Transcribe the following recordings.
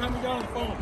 145. What time on the phone?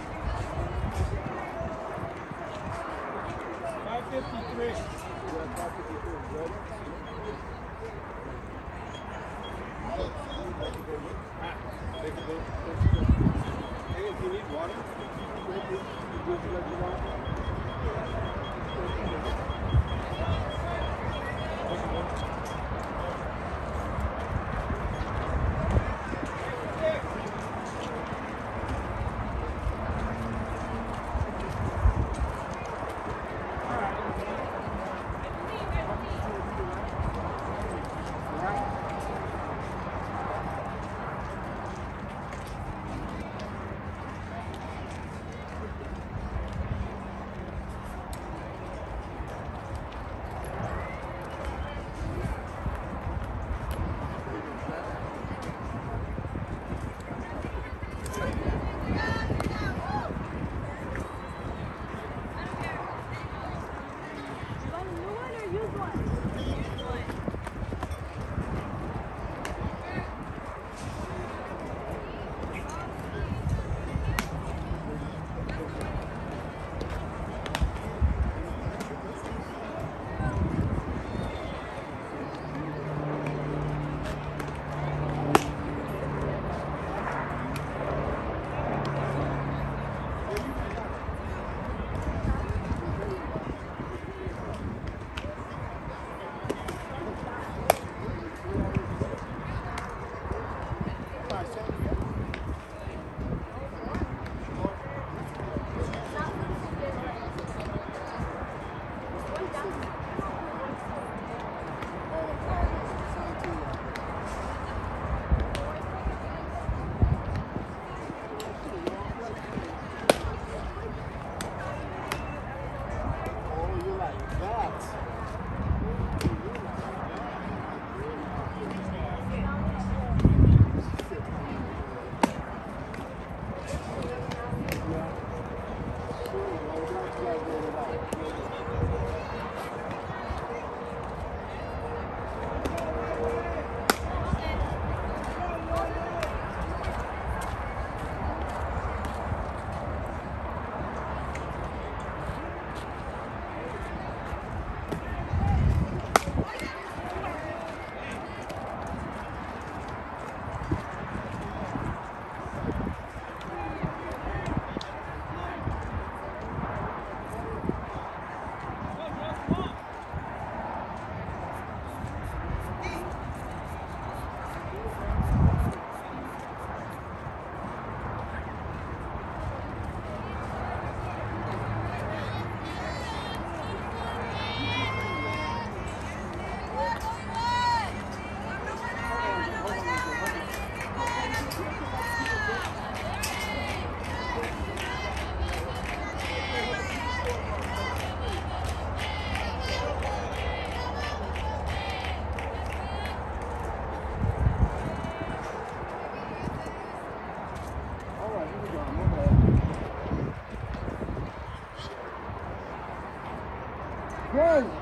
Go!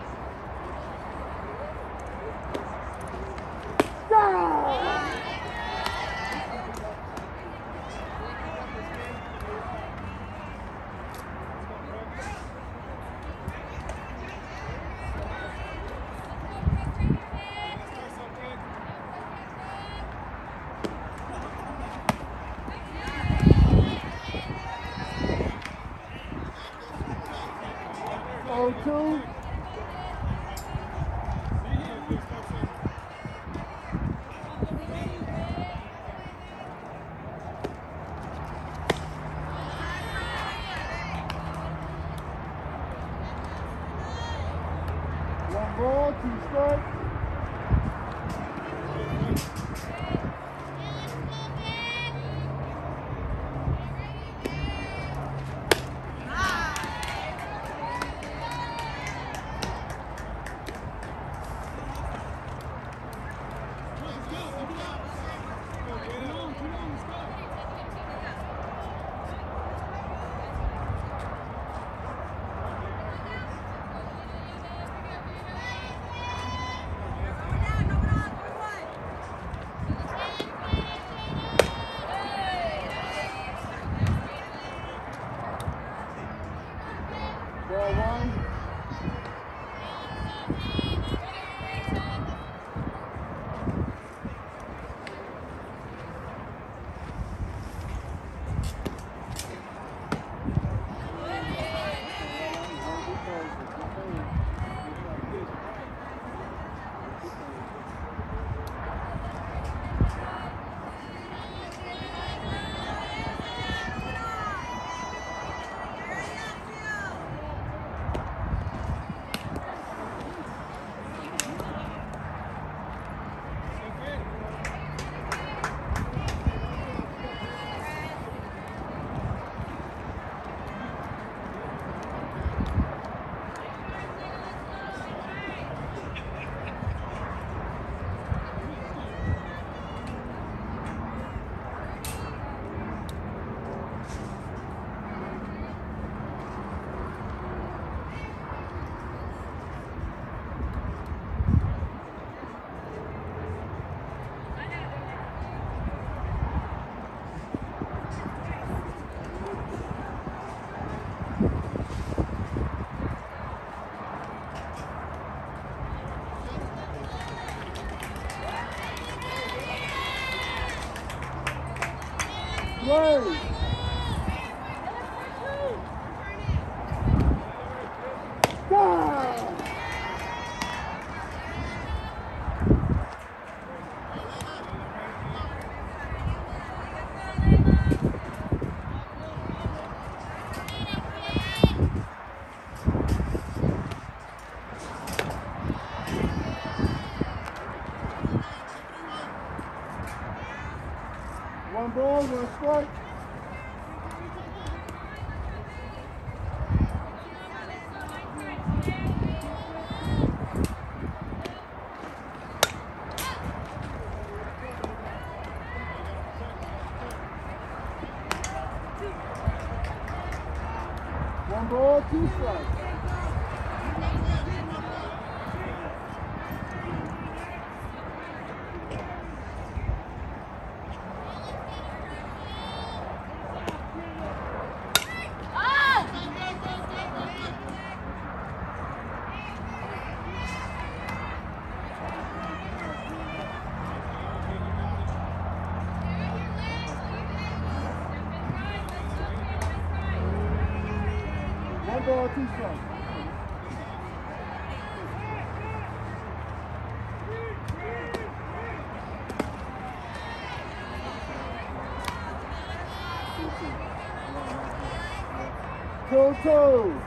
Two,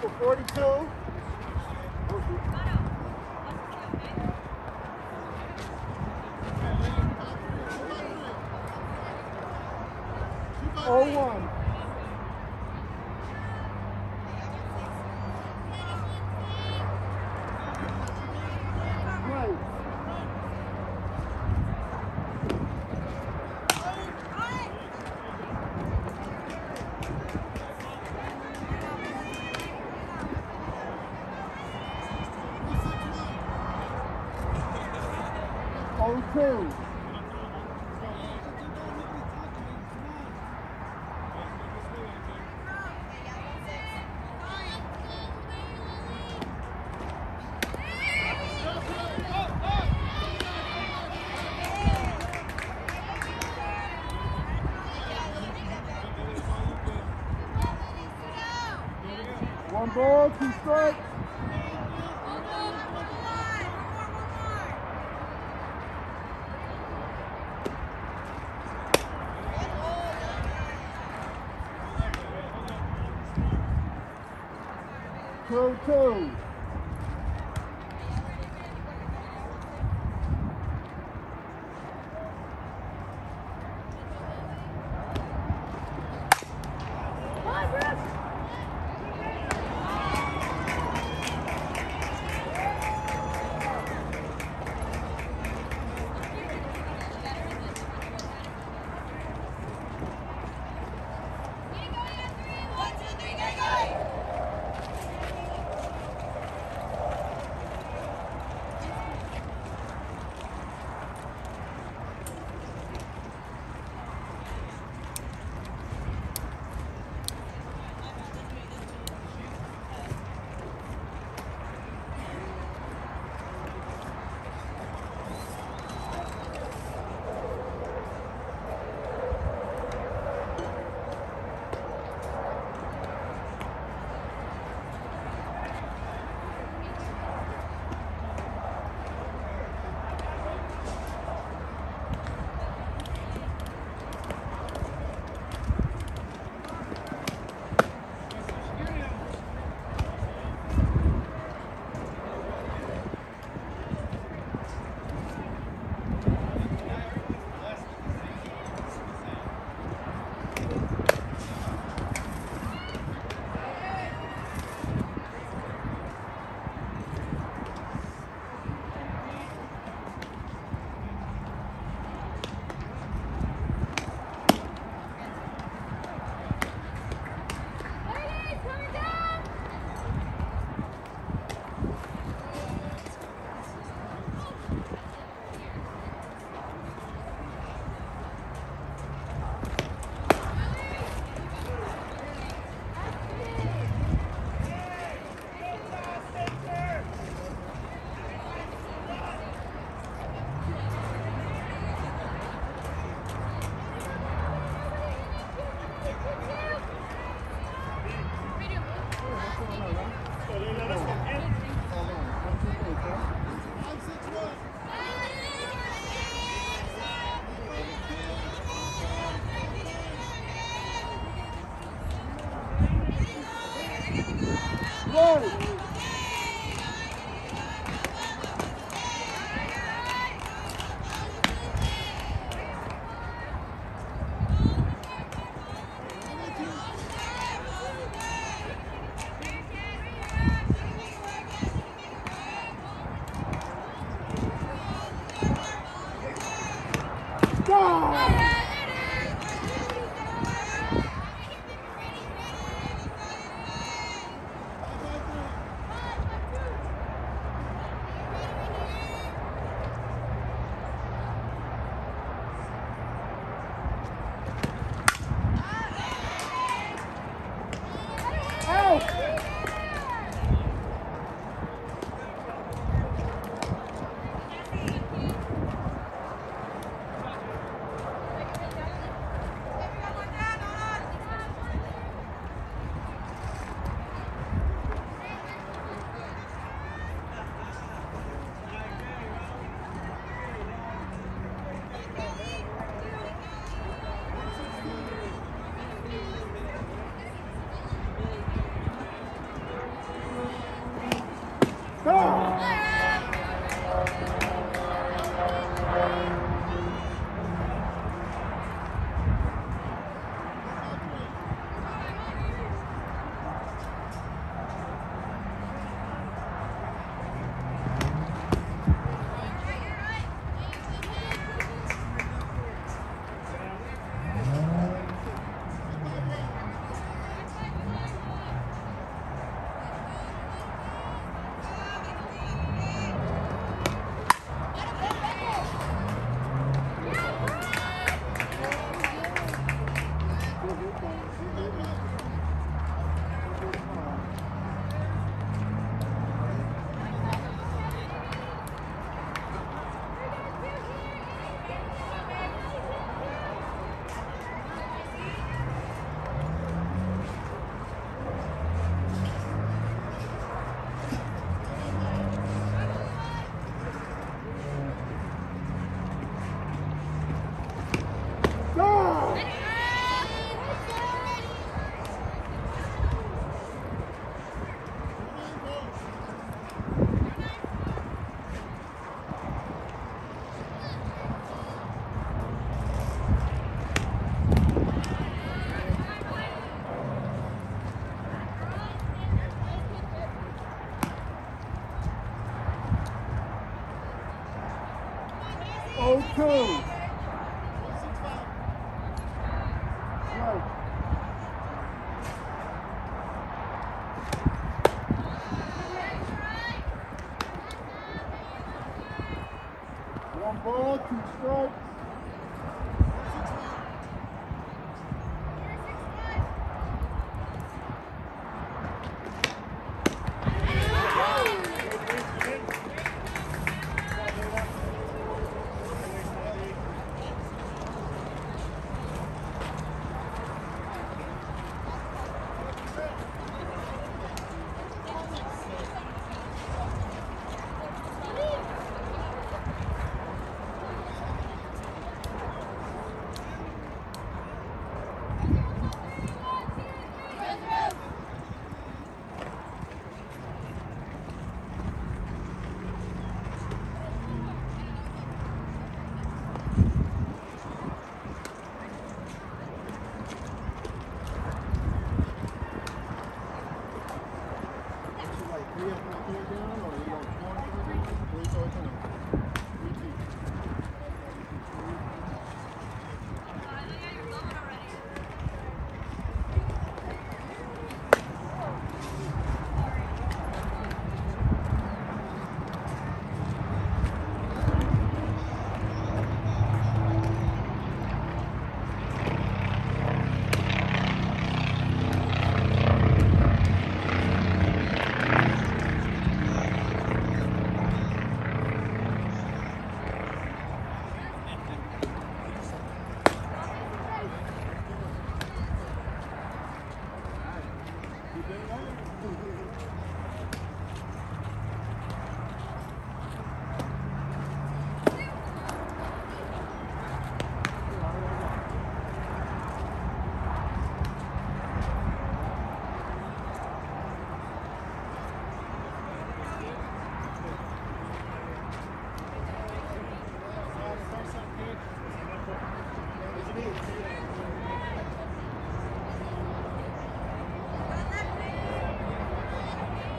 for 40. One ball, two.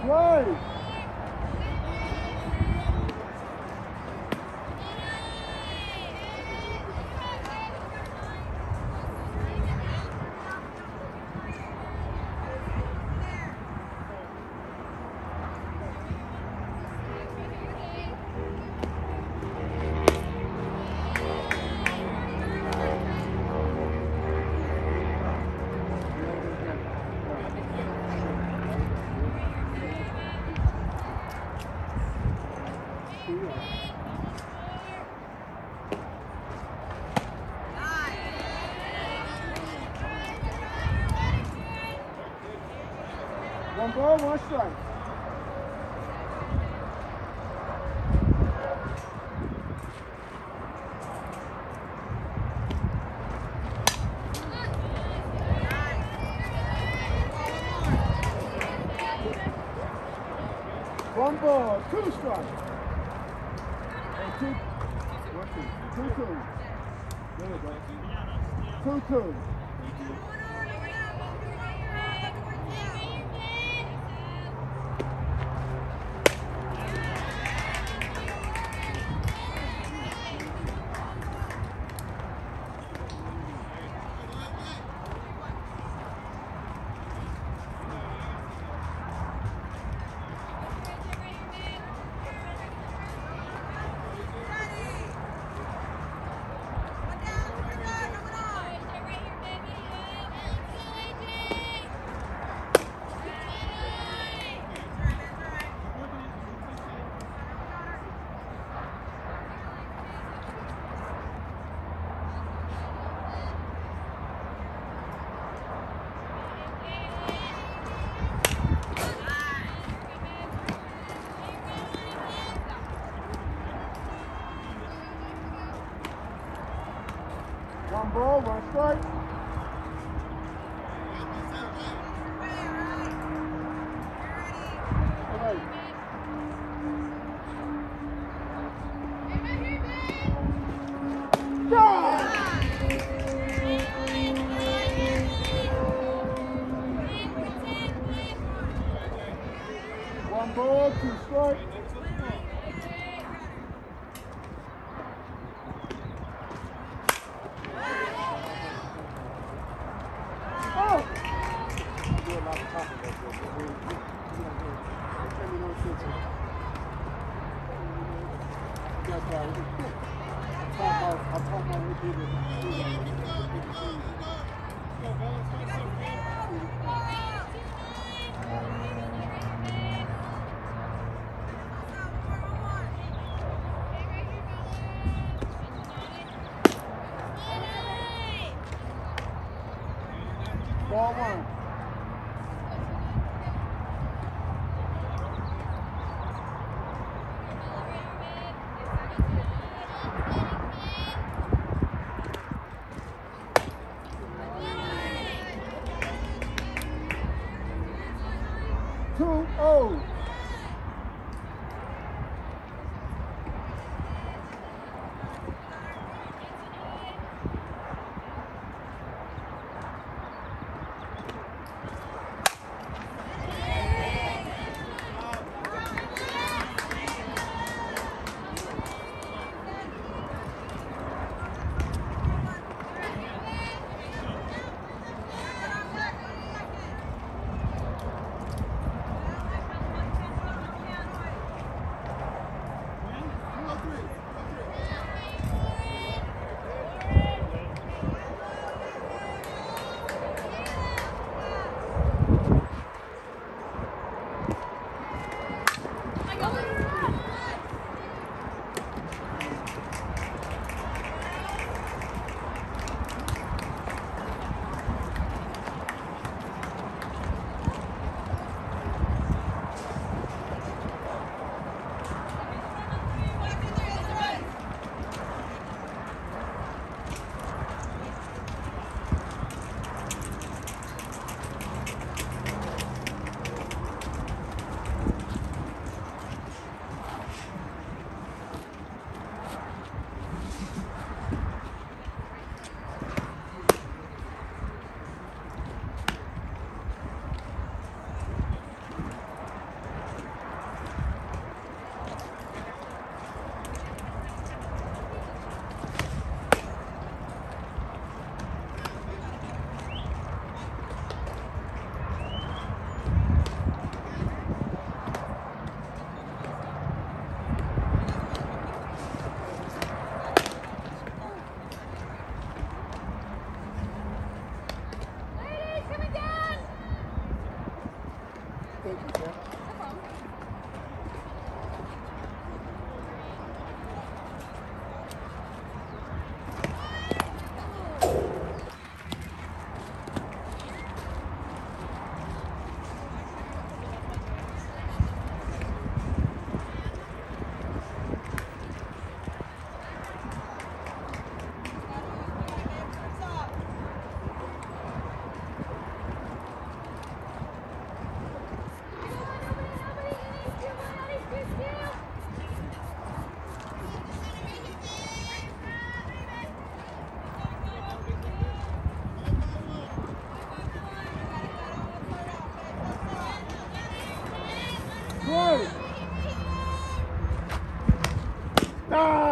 Play. One ball, one strike. One ball, two strikes. And two, one, two, two, two. There we go. Two, two. One ball, Ball one. Ah!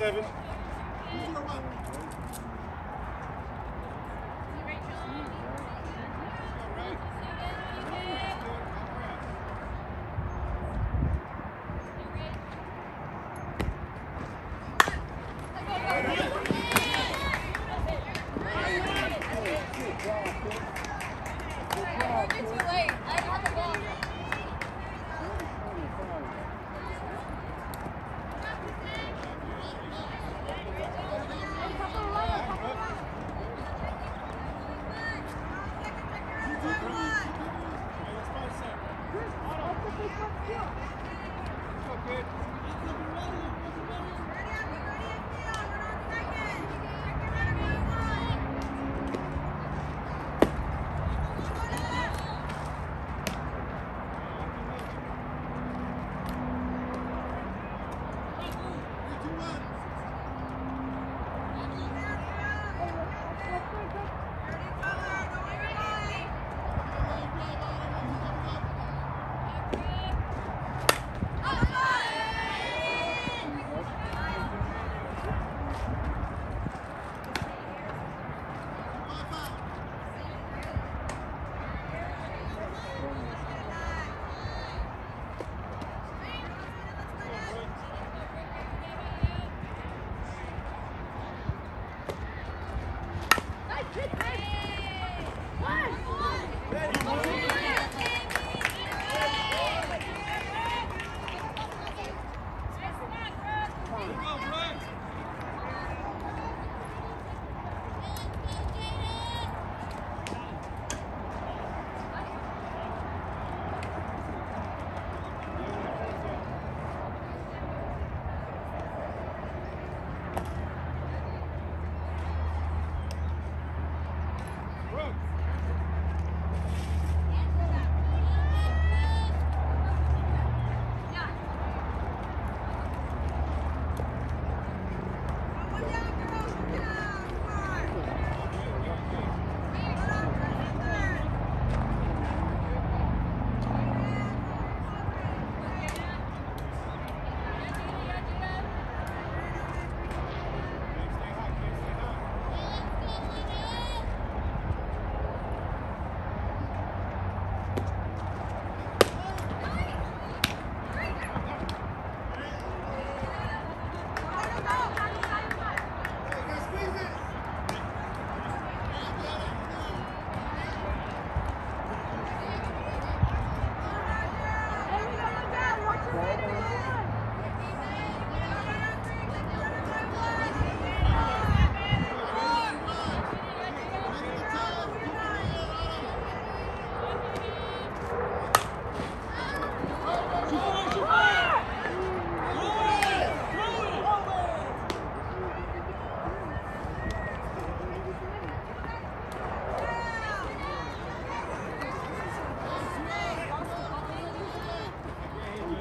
Seven.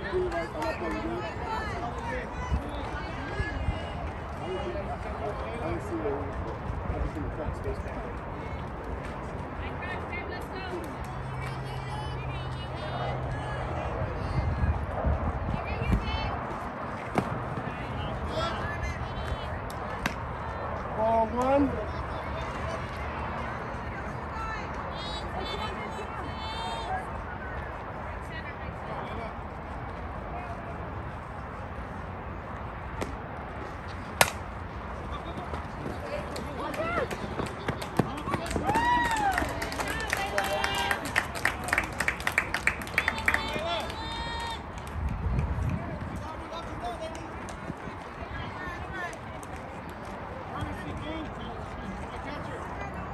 I didn't see it. I just seen the text. Ball one.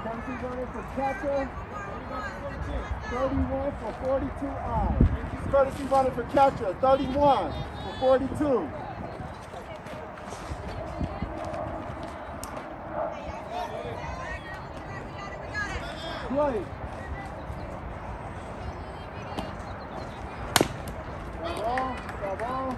Kempsey's running for catcher. 31 for 42 eyes. Courtesy running for catcher. 31 for 42. Play. Stop ball. Stop ball.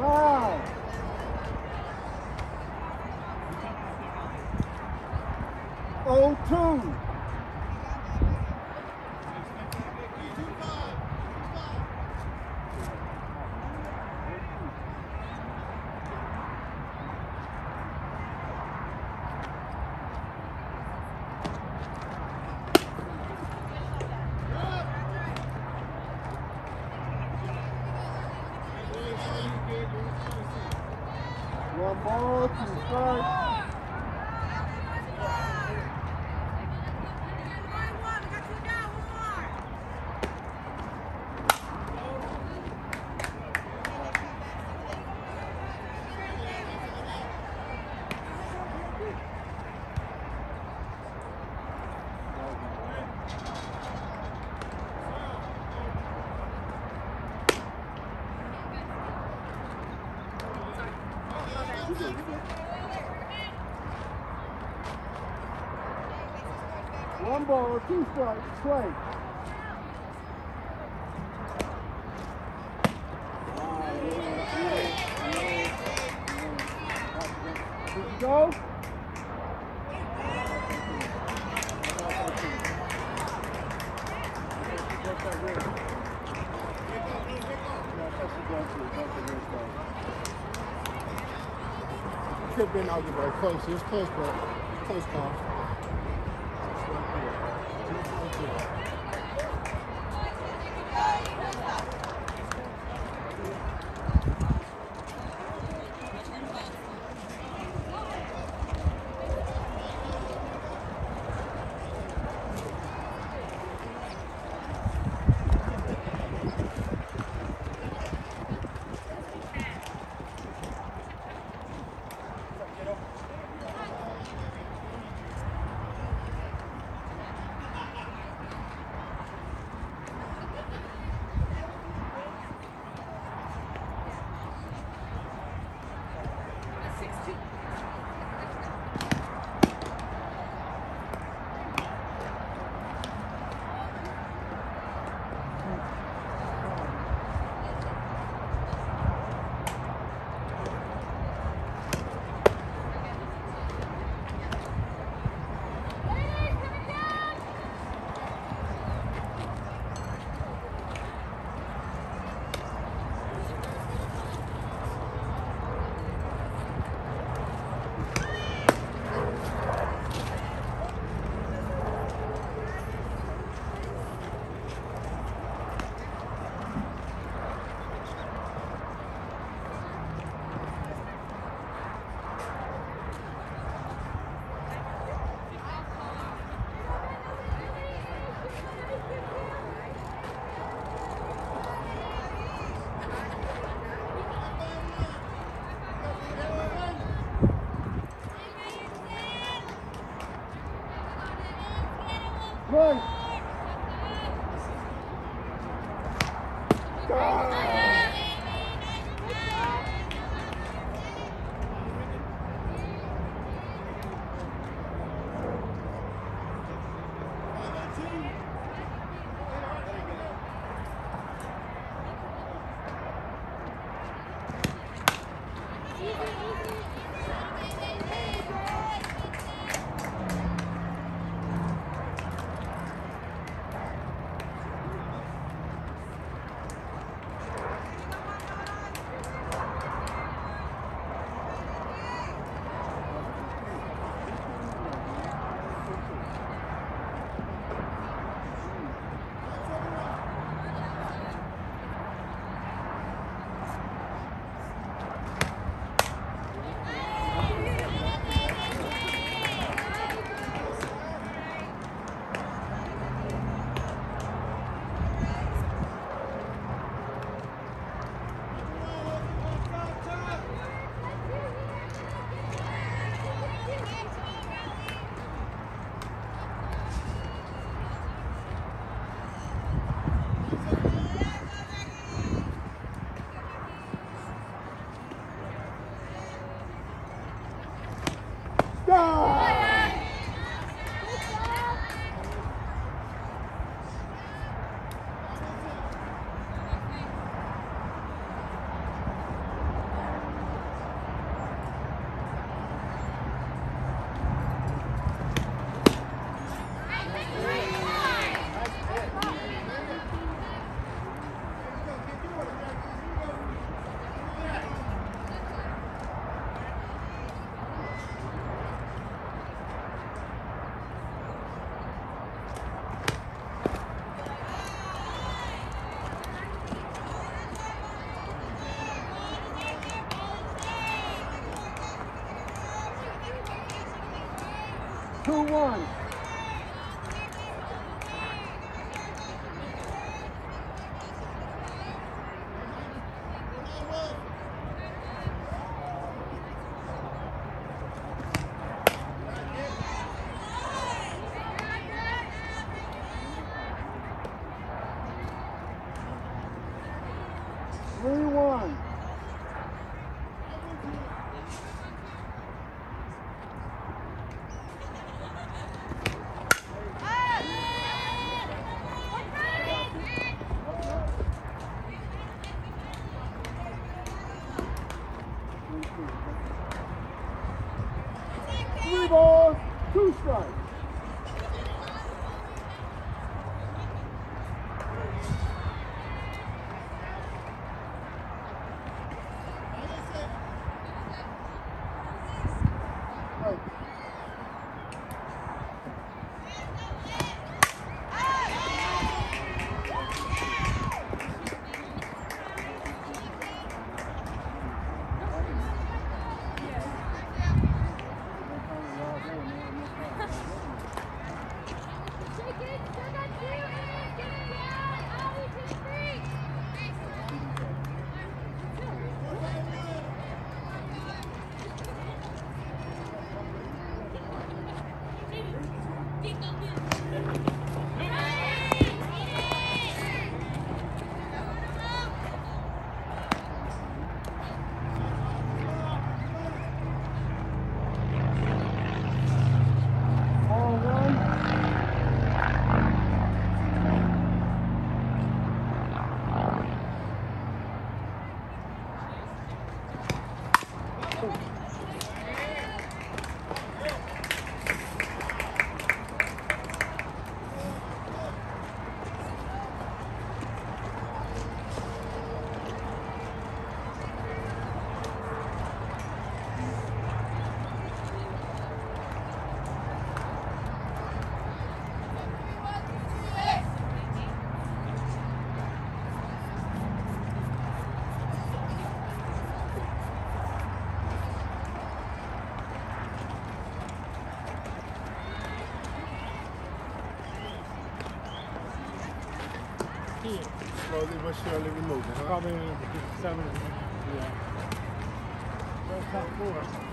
Five. Oh two. One ball, two strikes. Ball, two strikes, play. Good to go? Could have been argued very close. It was close, but close call. One. Three one. Three balls, two strikes. Right. All one. Slowly but surely we moving, huh? Probably seven. Yeah. First top four.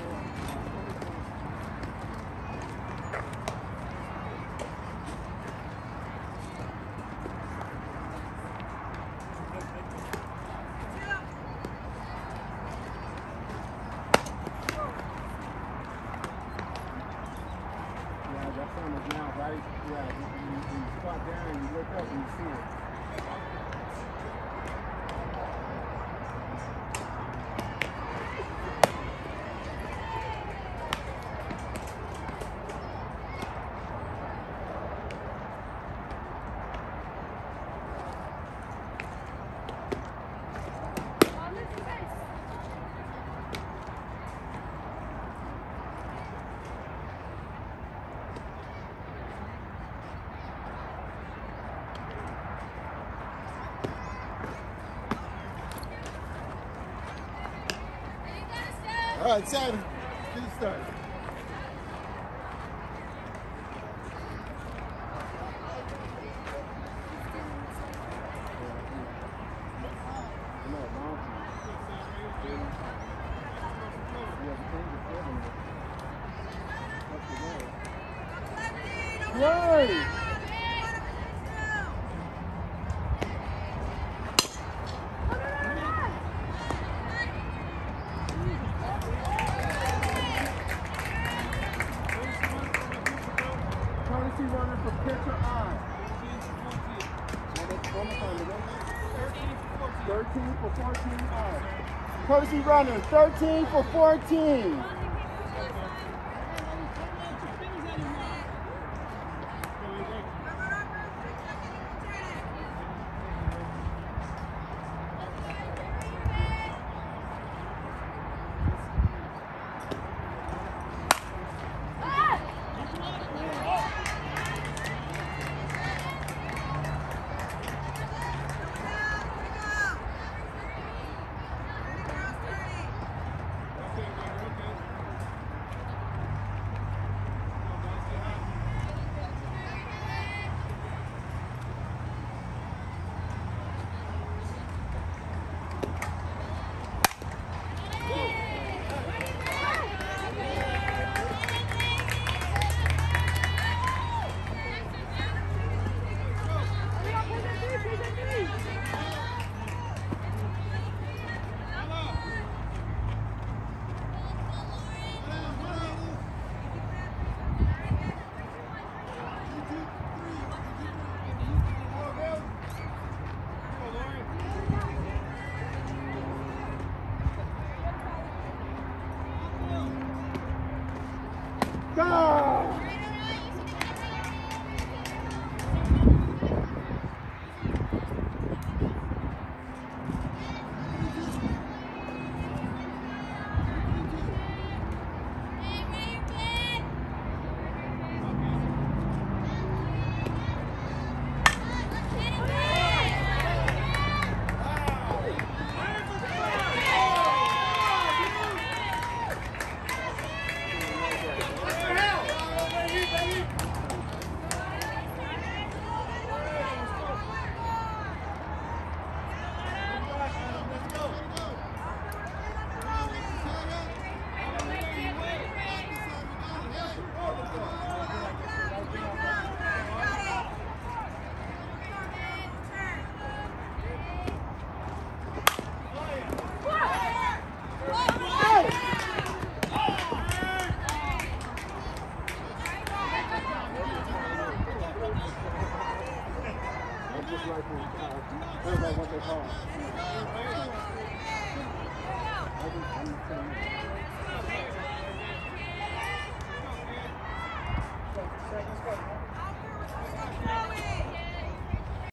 side, side, the start. Yay! running, 13 for 14.